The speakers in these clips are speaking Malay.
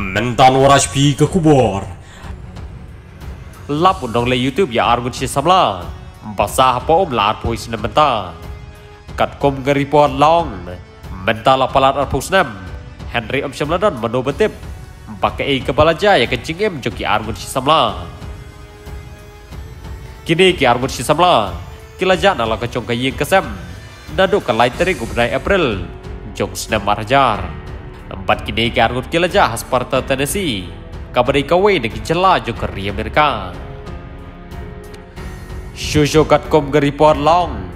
Mental Warash P ke kubur. Lap undang le YouTube ya argun si samla. Basah apa om lar pois na menta. Kat kom ga report long. Menta la palat ar pusnam. Henry om shamladan mano betip. Pakai ke balaja ya kencing em joki argun si samla. Kini ki argun si samla. Kila jana la kacong kaying kesem. Nadu ka lai teri gubnai April. Jong snam marjar. Empat kini ke argun kila jah Sparta Tennessee. Kabari kawai nagi jela jo kari Amerika. Shusho kat kom ga report long.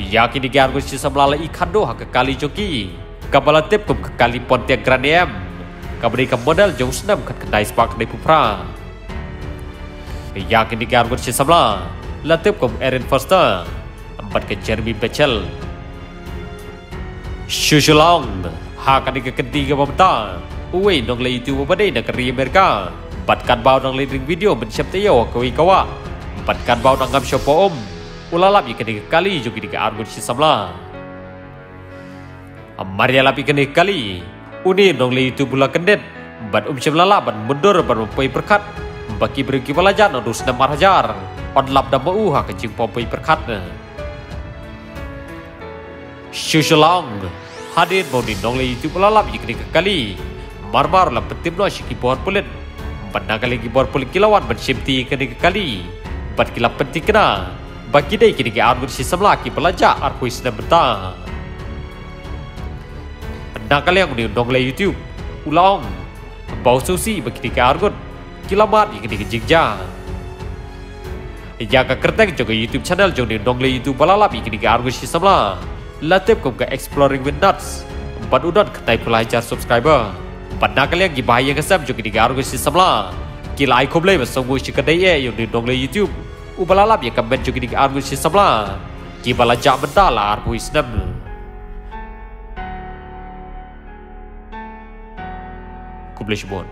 Ya kini ke argun si samla la ikando ha kali joki. Kabala tip kum kali Pontiac Grand Am. Kabari ka model jong snam kat kedai spark dai pupra. Ya kini ke argun si samla. Latip kum Erin Foster. Empat ke Jeremy Bechel. Ha kan ke ketiga pemta uwe nong le itu apa deh negeri Amerika? Empat kan bau nong le ring video menciap tayo kawi kawa. Empat kan bau nang ngam shopo om. Ulalap ya ketiga kali juga tiga argun si samla. Maria lapi kene kali. Uni nong le itu bula kendet. Bat um lala ban mundur ban mempai perkat. Baki nong dus namar hajar. On lap dama uha kencing pompai perkat. Shushalong hadir bodi nong le itu pelalap jika kali marmar la petim no shiki bor pulit. Banda kali ki bor pulit kilawan ban shimti kini kali bat kilap penting kena. Bagi dai kini ki argun si samla ki pelaja ar kuis na beta banda kali yang ni nong le youtube. Ulang bau susi bagi ki argun kilamat kini ki jigja Jaga kerteng juga YouTube channel jong ni nong le YouTube balalap kini ki argun si samla latip kum ke exploring with nuts empat udan ketai pelajar subscriber? Empat nak kalian gi bahaya kesam juga di garu si samla kila ai koble besonggu si kedai ye yang di dong le youtube. Ubalalap ya comment juga di garu si samla ki balaja mentala arbu isnam kuble shibon